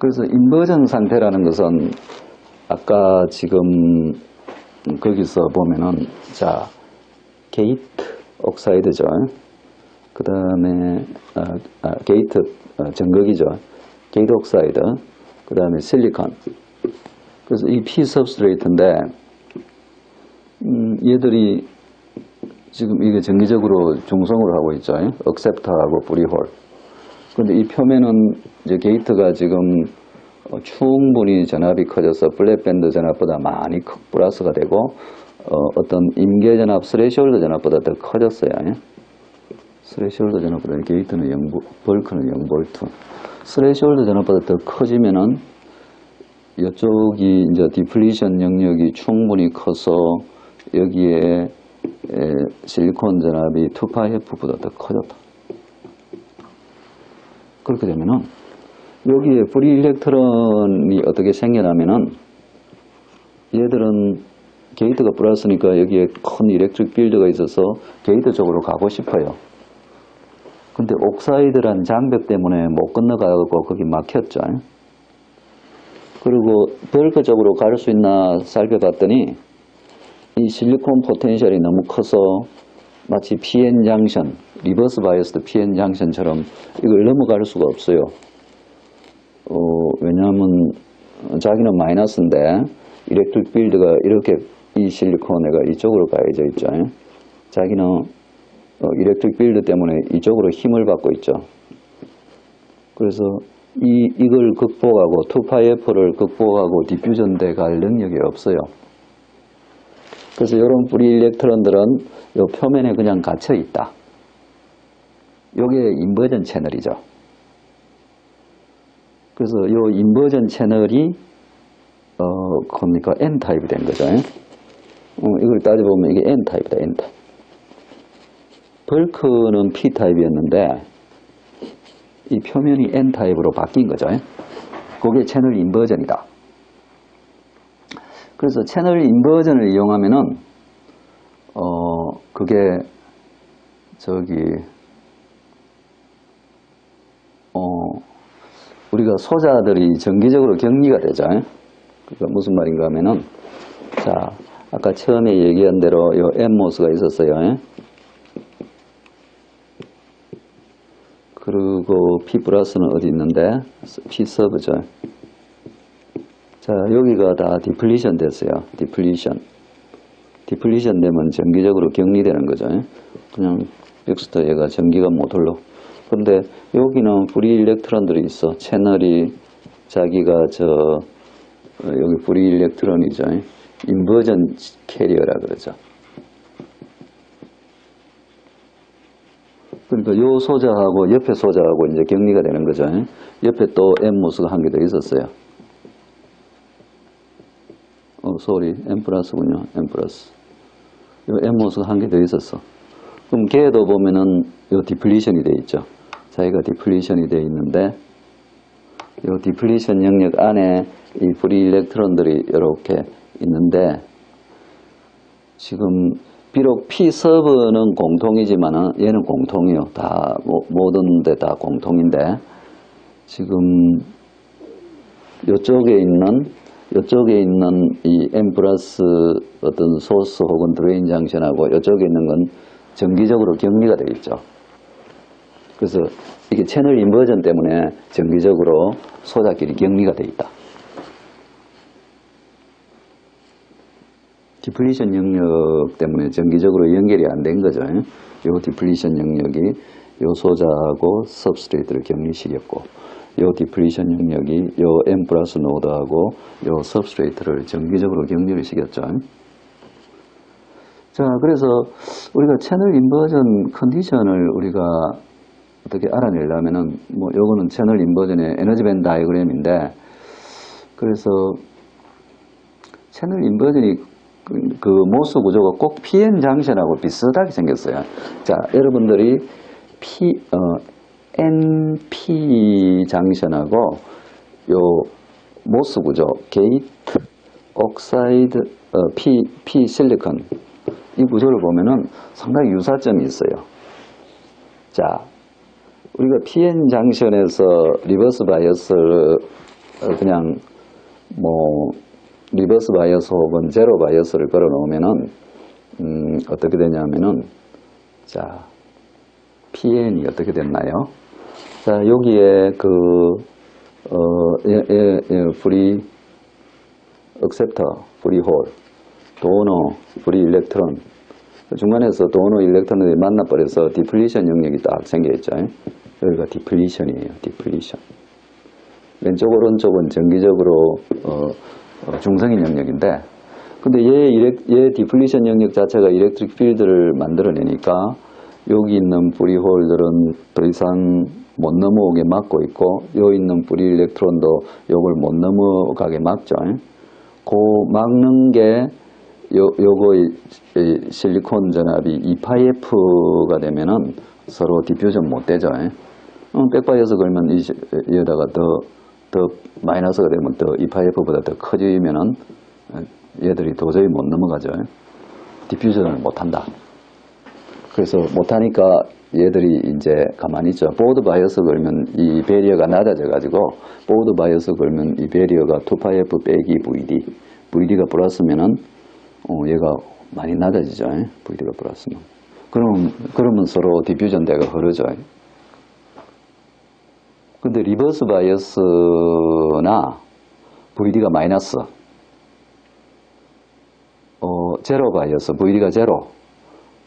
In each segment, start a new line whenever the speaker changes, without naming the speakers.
그래서 inversion 상태라는 것은 아까 지금 거기서 보면은 자 gate oxide죠. 그 다음에 아, 아, 게이트 어, 전극이죠. gate oxide. 그 다음에 실리콘. 그래서 이 P substrate인데 음, 얘들이 지금 이게 전기적으로 중성으로 하고 있죠. acceptor하고 free hole. 근데 이 표면은 이제 게이트가 지금 어, 충분히 전압이 커져서 flat band 전압보다 많이 크- 플러스가 되고 어, 떤 임계 전압, threshold 전압보다 더 커졌어요. 예? threshold 전압보다 게이트는 0, 벌크는 0볼트. threshold 전압보다 더 커지면은 이쪽이 이제 depletion 영역이 충분히 커서 여기에 에, 실리콘 전압이 2파이F보다 더 커졌다. 그렇게 되면은 여기에 free electron이 어떻게 생겨나면은 얘들은 게이트가 플러스니까 여기에 큰 electric field가 있어서 게이트 쪽으로 가고 싶어요. 근데 oxide란 장벽 때문에 못 건너가고 거기 막혔죠. 그리고 벌크 쪽으로 갈 수 있나 살펴봤더니 이 실리콘 potential이 너무 커서 마치 PN 장션, 리버스 바이어스드 PN 장션처럼 이걸 넘어갈 수가 없어요. 어, 왜냐하면 자기는 마이너스인데 electric field가 이렇게 이 실리콘에가 이쪽으로 가해져 있죠. 자기는 어, 이렉트릭 필드 때문에 이쪽으로 힘을 받고 있죠. 그래서 이, 이걸 극복하고 2파이F를 극복하고 diffusion 돼 갈 능력이 없어요. 그래서 이런 free electron들은 이 표면에 그냥 갇혀 있다. 요게 inversion 채널이죠. 그래서 요 inversion 채널이 어 뭡니까 N 타입이 된 거죠. 어, 이걸 따져보면 이게 N 타입이다. N 타입. 벌크는 P 타입이었는데 이 표면이 N 타입으로 바뀐 거죠. 그게 채널 인버전이다. 그래서 채널 인버전을 이용하면은 어 그게 저기 어 우리가 소자들이 정기적으로 격리가 되죠. 그러니까 무슨 말인가 하면은 자 아까 처음에 얘기한 대로 요 NMOS가 있었어요. 그리고 N 플러스는 어디 있는데 P sub죠. 자 여기가 다 depletion 됐어요. depletion. depletion 되면 전기적으로 격리되는 거죠. 그냥 엑스터 얘가 전기가 못 흘러. 근데 여기는 free electron들이 있어. 채널이 자기가 저 어, 여기 free electron이죠. inversion carrier라 그러죠. 그러니까 요 소자하고 옆에 소자하고 이제 격리가 되는 거죠. 옆에 또 NMOS가 한 개 더 있었어요. 어, 소리. N 플러스군요. N 플러스. 요 NMOS가 한 개 더 있었어. 그럼 걔도 보면은 요 depletion이 돼 있죠. 자기가 depletion이 돼 있는데 요 depletion 영역 안에 이 free electron들이 이렇게 있는데 지금 비록 P sub는 공통이지만은 얘는 공통이요. 다 뭐, 모든 데 다 공통인데 지금 요쪽에 있는 요쪽에 있는 이 N 플러스 어떤 소스 혹은 drain junction하고 요쪽에 있는 건 전기적으로 격리가 되어 있죠. 그래서 이게 채널 inversion 때문에 전기적으로 소자끼리 격리가 되어 있다. depletion 영역 때문에 전기적으로 연결이 안 된 거죠. 요 depletion 영역이 요 소자하고 substrate를 격리시켰고 요 디플리션 영역이 요 M 플러스 노드하고 요 substrate를 전기적으로 격리를 시켰죠. 자, 그래서 우리가 채널 inversion condition을 우리가 어떻게 알아내려면은 뭐 요거는 채널 inversion의 에너지 band diagram인데 그래서 채널 inversion이 그, 그 MOS 구조가 꼭 PN 장션하고 비슷하게 생겼어요. 자, 여러분들이 P, 어, NP 장션하고 요 MOS 구조, 게이트, oxide, 어, P, P 실리콘 이 구조를 보면은 상당히 유사점이 있어요. 자, 우리가 PN 장션에서 리버스 바이어스를 어, 그냥 뭐 reverse bias 혹은 zero bias를 걸어 놓으면은 음, 어떻게 되냐면은 자 PN이 어떻게 됐나요? 자 여기에 그 어, 예, 예, 예, acceptor, free hole, donor, free electron 그 중간에서 donor electron들이 만나버려서 depletion 영역이 딱 생겨있죠. 여기가 depletion이에요. depletion. 왼쪽 오른쪽은 전기적으로 어, 어, 중성인 영역인데 근데 얘, 이렉, 얘 depletion 영역 자체가 electric field를 만들어내니까 여기 있는 free hole들은 더 이상 못 넘어오게 막고 있고 여기 있는 free electron도 요걸 못 넘어가게 막죠. 그 막는 게 요, 요거 이- 이 실리콘 전압이 2파이F가 되면은 서로 diffusion 못 되죠. 어, back bias 걸면 여기다가 더, 더 마이너스가 되면 더 2파이F보다 더 커지면은 어, 얘들이 도저히 못 넘어가죠. diffusion을 못 한다. 그래서 못하니까 얘들이 이제 가만히 있죠. forward bias 걸면 이 barrier가 낮아져 가지고 forward bias 걸면 이 barrier가 2파이F 빼기 VD VD가 플러스면은 어, 얘가 많이 낮아지죠. VD가 플러스면 그럼 그러면 서로 diffusion 돼가 흐르죠. 근데 reverse bias나 VD가 마이너스 어, 제로 바이어스 VD가 제로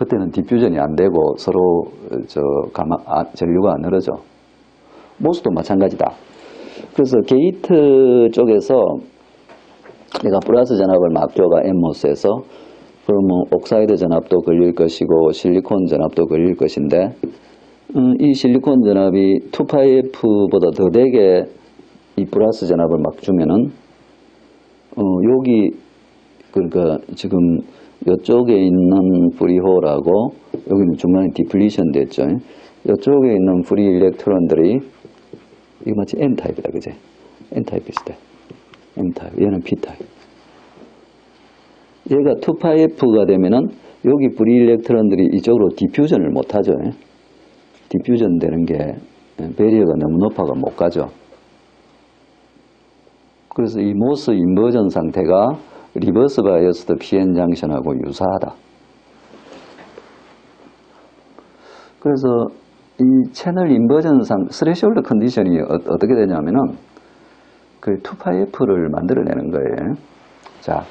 그때는 diffusion이 안 되고 서로 어, 저 가만, 아, 전류가 안 흐르죠. MOS도 마찬가지다. 그래서 게이트 쪽에서 내가 플러스 전압을 막 줘가 NMOS에서 그러면 oxide 전압도 걸릴 것이고 실리콘 전압도 걸릴 것인데 음, 이 실리콘 전압이 2 phi F보다 더 되게 이 플러스 전압을 막 주면은 어, 여기 그러니까 지금 이쪽에 있는 free hole하고 여기는 중간에 depletion 됐죠. 이쪽에 있는 free electron들이 이거 마치 N 타입이다, 그제? N 타입 비슷해. N 타입. 얘는 P 타입. 얘가 2 phi F가 되면은 여기 free electron들이 이쪽으로 diffusion을 못 하죠. diffusion 되는 게 barrier가 너무 높아가 못 가죠. 그래서 이 MOS inversion 상태가 리버스 바이어스드 PN 장션하고 유사하다. 그래서 이 채널 inversion 상 threshold condition이 어, 떻게 되냐면은 그 2 phi F를 만들어내는 거예요. 자,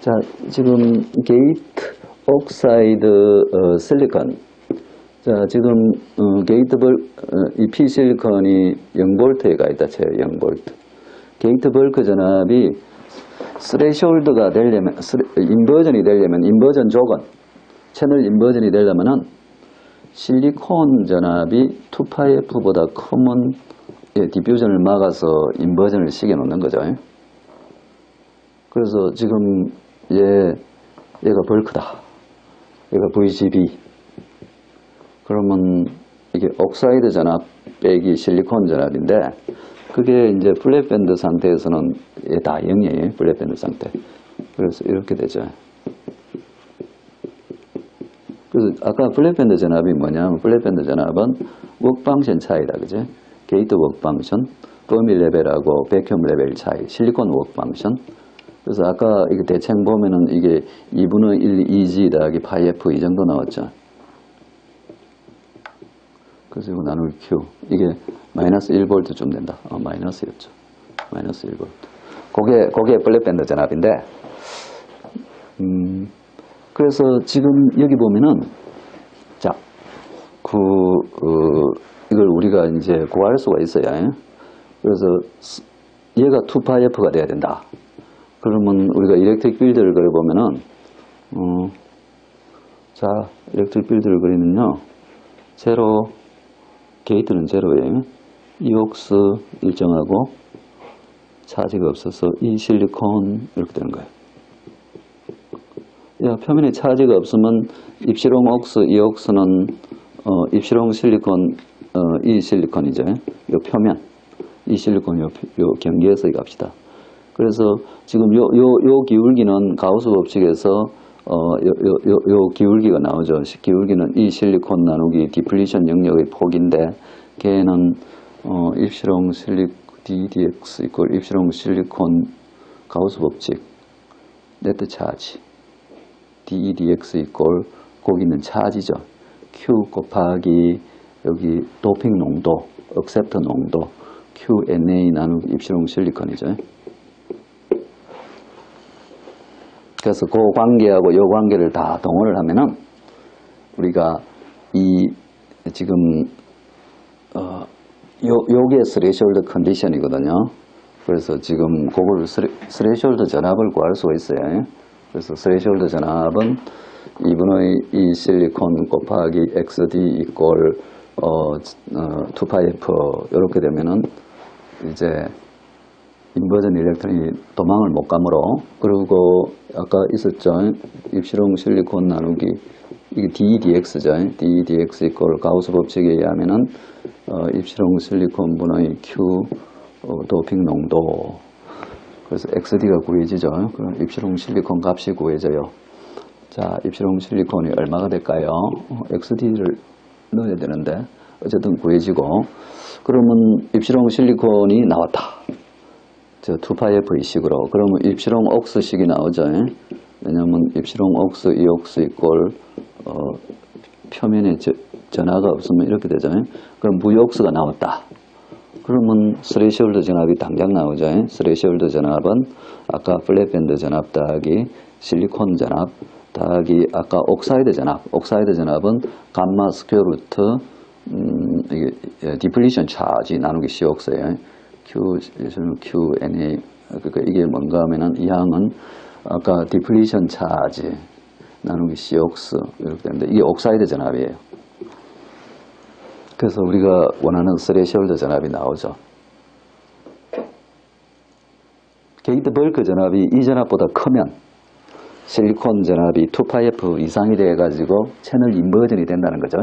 자 지금 게이트 oxide 어, 실리콘 자, 지금 어, 게이트 벌 어, 이 P 실리콘이 0볼트에 가 있다 쳐요. 0볼트. 게이트 bulk 전압이 threshold가 되려면 스레, inversion이 되려면 inversion 조건 채널 inversion이 되려면은 실리콘 전압이 2 phi F보다 크면 예, diffusion을 막아서 inversion을 시켜 놓는 거죠. 그래서 지금 얘 얘가 bulk다. 얘가 VGB. 그러면 이게 oxide 전압 빼기 실리콘 전압인데 그게 이제 flat band 상태에서는 얘 다 0이에요. flat band 상태. 그래서 이렇게 되죠. 그래서 아까 flat band 전압이 뭐냐면 flat band 전압은 work function 차이다. 그죠? 게이트 work function, Fermi level하고 vacuum level 차이, 실리콘 work function. 그래서 아까 이거 대칭 보면은 이게 2분의 1 EG 더하기 phi F 이 정도 나왔죠. 그래서 이거 나눌 Q. 이게 마이너스 1볼트쯤 된다. 어, 마이너스였죠. 마이너스 1볼트. 그게, 그게 flat band 전압인데, 음, 그래서 지금 여기 보면은, 자, 그, 어, 이걸 우리가 이제 구할 수가 있어요. 예? 그래서 스- 얘가 2 phi F가 돼야 된다. 그러면 우리가 electric field를 그려보면은, 어, 자, electric field를 그리면요. 제로, 게이트는 제로예요. Eox 일정하고 차지가 없어서 이 실리콘 이렇게 되는 거예요. 야, 표면에 차지가 없으면 입시롱 옥스, 이 옥스는 어, 입시롱 실리콘, 어, 이 실리콘이죠. 요 표면, 이 실리콘 요, 요 경계에서 갑시다. 그래서 지금 요, 요, 요 기울기는 가우스 법칙에서 어, 요, 요, 요, 요 기울기가 나오죠. 기울기는 이 실리콘 나누기 디플리션 영역의 폭인데 걔는 어, 입시롱 실리 DDX 이퀄 입시롱 실리콘 가우스 법칙 net charge DEDX equal 거기 있는 차지죠. Q 곱하기 여기 도핑 농도, accept 농도 QNA 나누기 입시롱 실리콘이죠. 그래서 그 관계하고 이 관계를 다 동원을 하면은 우리가 이 지금 어, 요, 요게 threshold condition이거든요. 그래서 지금 그걸 스레, threshold 전압을 구할 수가 있어요. 그래서 threshold 전압은 2분의 2 실리콘 곱하기 XD equal 어, 어, 2 phi F 이렇게 되면은 이제 inversion electron이 도망을 못 가므로 그리고 아까 있었죠 입시롱 실리콘 나누기 이게 DEDX죠 DEDX equal 가우스 법칙에 의하면은 어, 입시롱 실리콘 분의 Q 어, 도핑 농도. 그래서 XD가 구해지죠. 그럼 입시롱 실리콘 값이 구해져요. 자 입시롱 실리콘이 얼마가 될까요? 어, XD를 넣어야 되는데 어쨌든 구해지고. 그러면 입시롱 실리콘이 나왔다. 저 2파이F 식으로. 그러면 입시롱 옥스식이 나오죠. 왜냐하면 입시롱 옥스 이옥스 이꼴 어, 표면에 저, 전하가 없으면 이렇게 되잖아요. 그럼 뭐 Eox가 나왔다. 그러면 threshold 전압이 당장 나오죠. threshold 전압은 아까 flat band 전압 더하기 실리콘 전압 더하기 아까 oxide 전압. oxide 전압은 감마 square root 음, 이게 예, depletion charge 나누기 Cox예요. Q, QNA, 그러니까 이게 뭔가 하면은 이 항은 아까 depletion charge 나누기 COX 이렇게 되는데 이게 oxide 전압이에요. 그래서 우리가 원하는 threshold 전압이 나오죠. 게이트 bulk 전압이 이 전압보다 크면 실리콘 전압이 2 phi F 이상이 돼가지고 채널 inversion이 된다는 거죠.